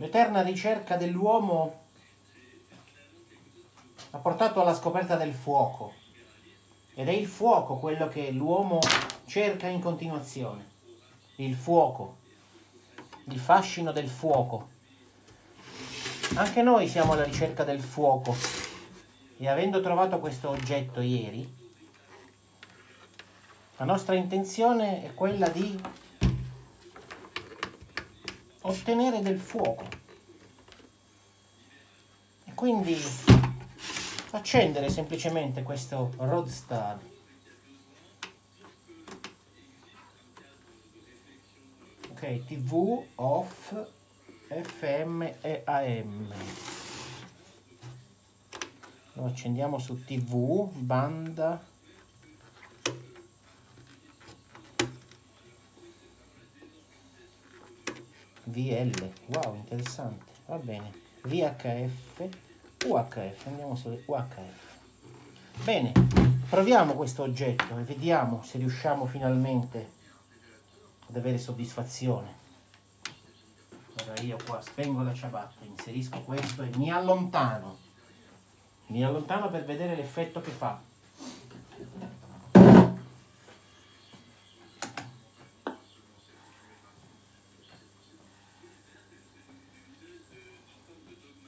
L'eterna ricerca dell'uomo ha portato alla scoperta del fuoco. Ed è il fuoco quello che l'uomo cerca in continuazione. Il fuoco. Il fascino del fuoco. Anche noi siamo alla ricerca del fuoco. E avendo trovato questo oggetto ieri, la nostra intenzione è quella di ottenere del fuoco. E quindi accendere semplicemente questo Roadstar. Ok, TV off FM e AM. Lo accendiamo su TV, banda VL. Wow, interessante. Va bene. VHF, UHF. Andiamo su UHF. Bene, proviamo questo oggetto e vediamo se riusciamo finalmente ad avere soddisfazione. Allora io qua spengo la ciabatta, inserisco questo e mi allontano. Mi allontano per vedere l'effetto che fa.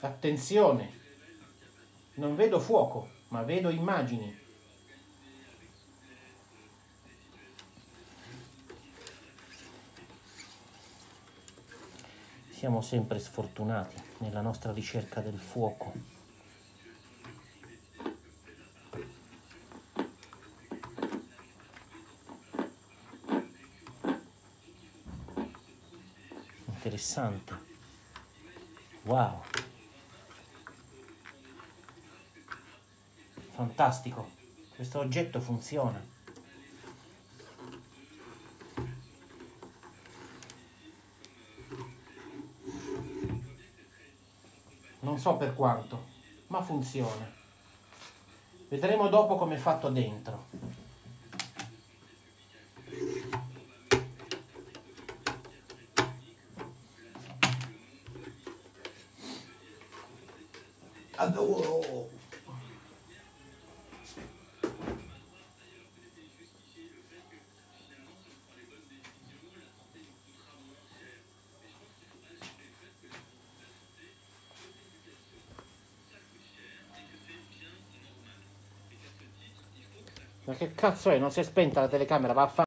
Attenzione, non vedo fuoco, ma vedo immagini. Siamo sempre sfortunati nella nostra ricerca del fuoco. Interessante. Wow. Fantastico. Questo oggetto funziona. Non so per quanto, ma funziona. Vedremo dopo come è fatto dentro. Adoro. Ma che cazzo è? Non si è spenta la telecamera, vaffanculo.